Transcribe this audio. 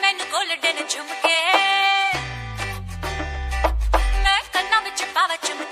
ਮੈਨੂੰ ਗੋਲਡਨ ਝੁਮਕੇ ਮੈਂ ਕੰਨਾਂ ਵਿੱਚ ਪਾਵਾ ਚੁੰਮ ਚੁੰਮ